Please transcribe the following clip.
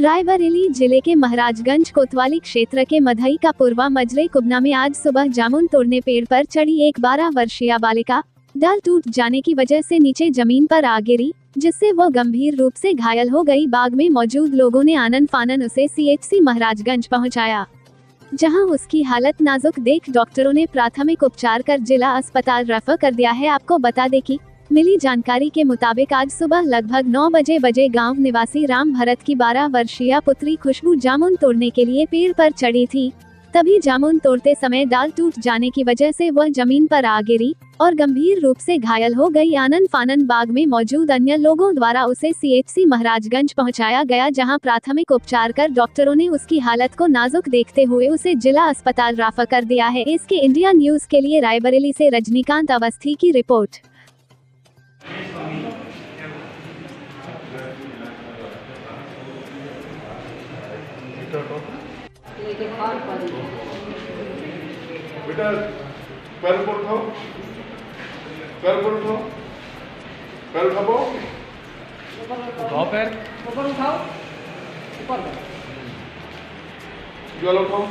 रायबरेली ज़िले के महाराजगंज कोतवाली क्षेत्र के मधई का पूर्वा मजरे कुबना में आज सुबह जामुन तोड़ने पेड़ पर चढ़ी एक बारह वर्षीय बालिका। डाल टूट जाने की वजह से नीचे ज़मीन पर आ गिरी, जिससे वो गंभीर रूप से घायल हो गई। बाग में मौजूद लोगों ने आनंद फानन उसे सीएचसी महाराजगंज पहुँचाया, जहाँ उसकी हालत नाजुक देख डॉक्टरों ने प्राथमिक उपचार कर जिला अस्पताल रेफर कर दिया है। आपको बता दें कि मिली जानकारी के मुताबिक आज सुबह लगभग 9 बजे बजे गाँव निवासी राम भरत की 12 वर्षीय पुत्री खुशबू जामुन तोड़ने के लिए पेड़ पर चढ़ी थी। तभी जामुन तोड़ते समय डाल टूट जाने की वजह से वह ज़मीन पर आ गिरी और गंभीर रूप से घायल हो गई। आनंद फानन बाग में मौजूद अन्य लोगों द्वारा उसे सीएचसी महाराजगंज पहुँचाया गया, जहाँ प्राथमिक उपचार कर डॉक्टरों ने उसकी हालत को नाजुक देखते हुए उसे जिला अस्पताल राफा कर दिया है। इसके इंडिया न्यूज़ के लिए रायबरेली से रजनीकांत अवस्थी की रिपोर्ट। बेटा पैर पर उठाओ। पैर पर उठाओ। पैर उठाओ। उठाओ पैर। ऊपर उठाओ। ऊपर जल उठाओ।